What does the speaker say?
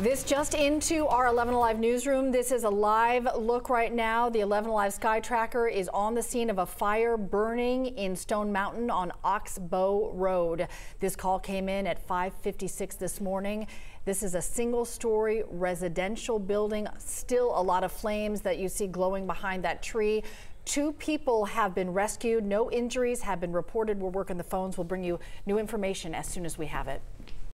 This just into our 11 Alive newsroom. This is a live look right now. The 11 Alive Sky Tracker is on the scene of a fire burning in Stone Mountain on Oxbow Road. This call came in at 5:56 this morning. This is a single story residential building. Still a lot of flames that you see glowing behind that tree. Two people have been rescued. No injuries have been reported. We're working the phones. We'll bring you new information as soon as we have it.